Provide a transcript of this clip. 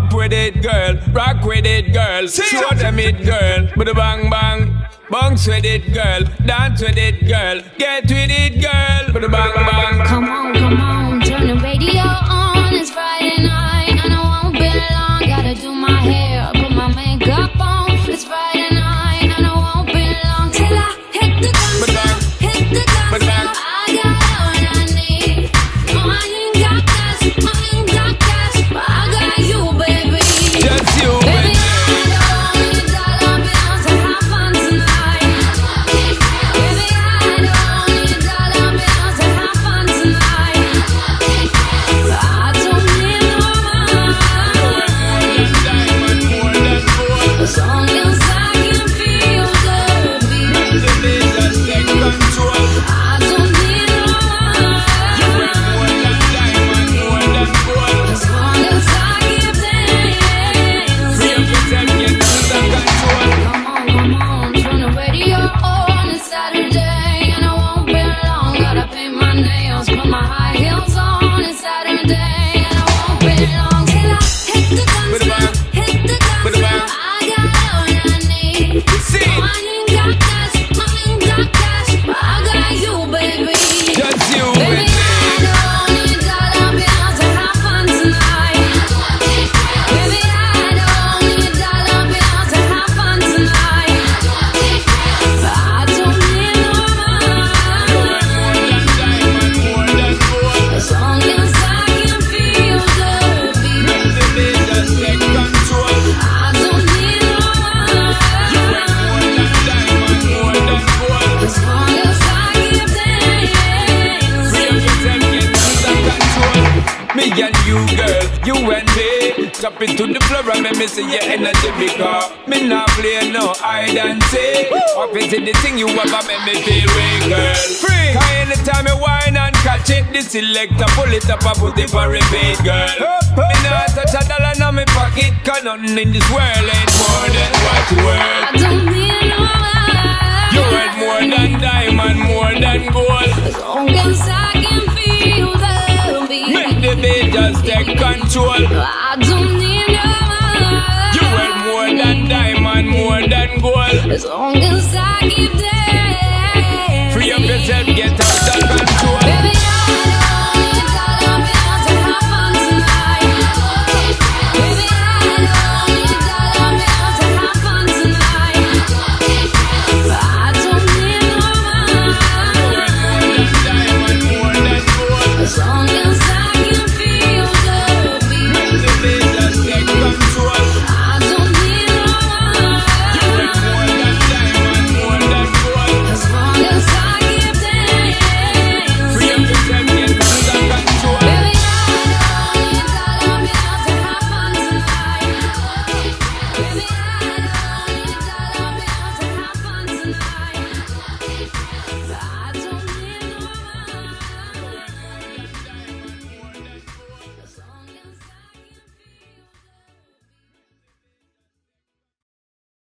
Up with it, girl. Rock with it, girl. Show them it, girl. But the bang bang. Bounce with it, girl. Dance with it, girl. Get with it, girl. But the bang bang. Come on, come on, turn the radio on. It's Friday night, and I won't be long. Gotta do my hair, put my makeup on. It's Friday night, and I won't be long till I hit the dance hit the dance. I got Baby, you and me. Drop it to the floor and make me see your energy because me not play no hide and seek. Up into the thing you have and make me feel way, girl. Free. Cause anytime you whine and catch it, the selector pull it up and put it for repeat, girl. Me not touch a dollar in my pocket, cause nothing in this world ain't more than what you worth. Control. I don't need no money. You worth more than diamond, more than gold. As long as I keep dancing. Free up yourself, get